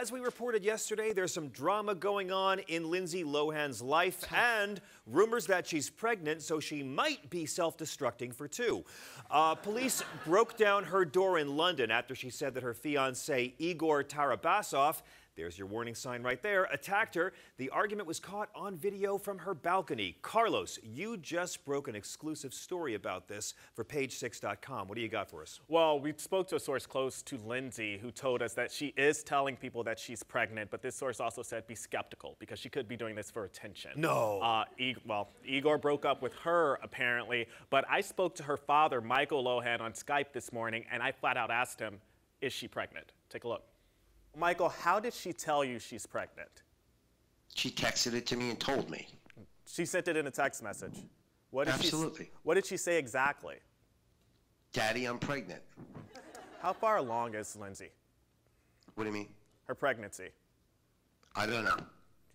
as we reported yesterday, there's some drama going on in Lindsay Lohan's life and rumors that she's pregnant, so she might be self destructing for two. Uh, police broke down her door in London after she said that her fiance, Igor Tarabasov, there's your warning sign right there. Attacked her. The argument was caught on video from her balcony. Carlos, you just broke an exclusive story about this for page6.com. What do you got for us? Well, we spoke to a source close to Lindsay who told us that she is telling people that she's pregnant, but this source also said be skeptical because she could be doing this for attention. No. Uh, e well, Igor broke up with her apparently, but I spoke to her father, Michael Lohan, on Skype this morning, and I flat out asked him, is she pregnant? Take a look. Michael, how did she tell you she's pregnant? She texted it to me and told me. She sent it in a text message. What did Absolutely. She, what did she say exactly? Daddy, I'm pregnant. How far along is Lindsay? What do you mean? Her pregnancy. I don't know.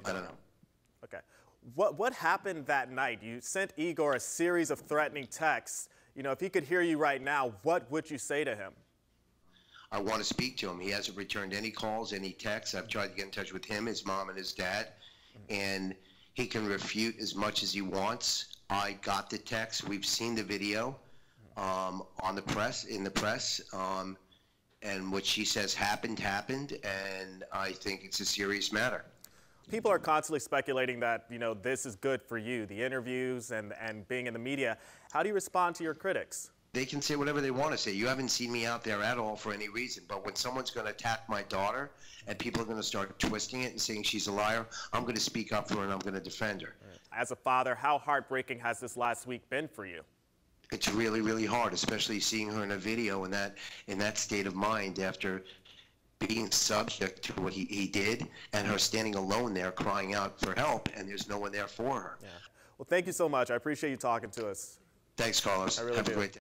I don't know. Okay. What, what happened that night? You sent Igor a series of threatening texts. You know, if he could hear you right now, what would you say to him? I want to speak to him. He hasn't returned any calls, any texts. I've tried to get in touch with him, his mom, and his dad, and he can refute as much as he wants. I got the text. We've seen the video um, on the press, in the press, um, and what she says happened, happened, and I think it's a serious matter. People are constantly speculating that, you know, this is good for you, the interviews and, and being in the media. How do you respond to your critics? They can say whatever they want to say. You haven't seen me out there at all for any reason. But when someone's going to attack my daughter and people are going to start twisting it and saying she's a liar, I'm going to speak up for her and I'm going to defend her. As a father, how heartbreaking has this last week been for you? It's really, really hard, especially seeing her in a video in that in that state of mind after being subject to what he, he did and her standing alone there crying out for help and there's no one there for her. Yeah. Well, thank you so much. I appreciate you talking to us. Thanks, Carlos. I really Have do. a great day.